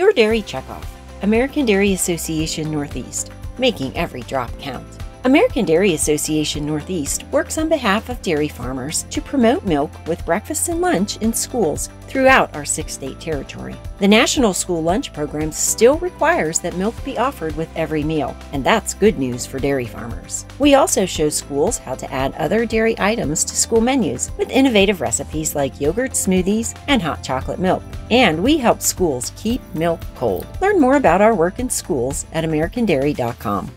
Your Dairy Checkoff, American Dairy Association Northeast, making every drop count. American Dairy Association Northeast works on behalf of dairy farmers to promote milk with breakfast and lunch in schools throughout our six state territory. The National School Lunch Program still requires that milk be offered with every meal, and that's good news for dairy farmers. We also show schools how to add other dairy items to school menus with innovative recipes like yogurt smoothies and hot chocolate milk. And we help schools keep milk cold. Learn more about our work in schools at AmericanDairy.com.